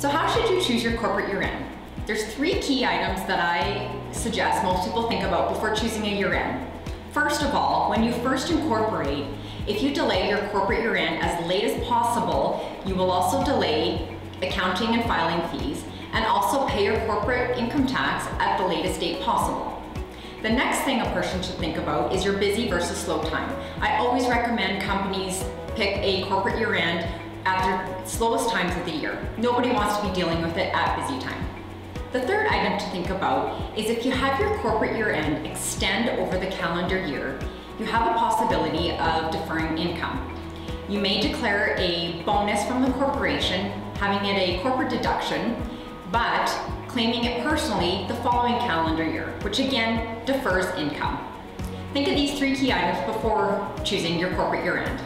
So how should you choose your corporate year-end? There's three key items that I suggest most people think about before choosing a year-end. First of all, when you first incorporate, if you delay your corporate year-end as late as possible, you will also delay accounting and filing fees and also pay your corporate income tax at the latest date possible. The next thing a person should think about is your busy versus slow time. I always recommend companies pick a corporate year end at their slowest times of the year. Nobody wants to be dealing with it at busy time. The third item to think about is if you have your corporate year end extend over the calendar year, you have a possibility of deferring income. You may declare a bonus from the corporation, having it a corporate deduction, but claiming it personally the following calendar year, which again defers income. Think of these three key items before choosing your corporate year end.